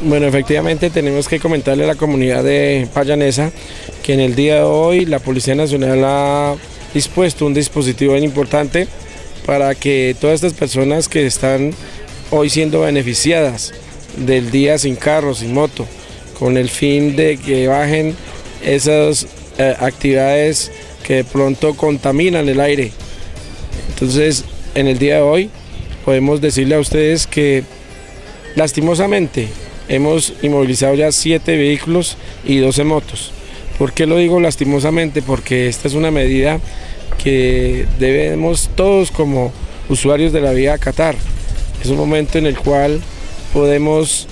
Bueno, efectivamente tenemos que comentarle a la comunidad de Payanesa que en el día de hoy la Policía Nacional ha dispuesto un dispositivo bien importante para que todas estas personas que están hoy siendo beneficiadas del día sin carro, sin moto, con el fin de que bajen esas eh, actividades que de pronto contaminan el aire. Entonces, en el día de hoy podemos decirle a ustedes que lastimosamente hemos inmovilizado ya siete vehículos y 12 motos. ¿Por qué lo digo lastimosamente? Porque esta es una medida que debemos todos como usuarios de la vía acatar. Es un momento en el cual podemos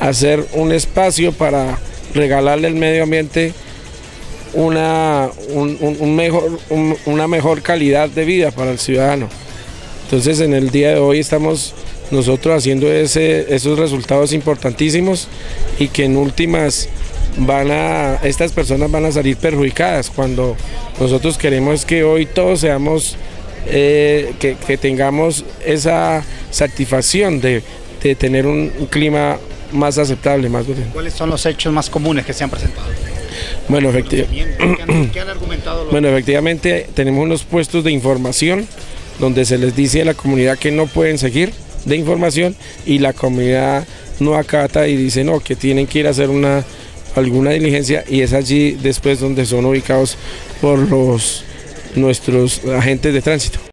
hacer un espacio para regalarle al medio ambiente una, una mejor calidad de vida para el ciudadano. Entonces en el día de hoy estamos nosotros haciendo ese, esos resultados importantísimos y que en últimas van a, estas personas van a salir perjudicadas. Cuando nosotros queremos que hoy todos seamos, eh, que, tengamos esa satisfacción de, tener un, clima más aceptable, más ¿Cuáles son los hechos más comunes que se han presentado? Bueno, bueno, efectivamente tenemos unos puestos de información donde se les dice a la comunidad que no pueden seguir de información y la comunidad no acata y dice no, que tienen que ir a hacer una alguna diligencia y es allí después donde son ubicados por los nuestros agentes de tránsito.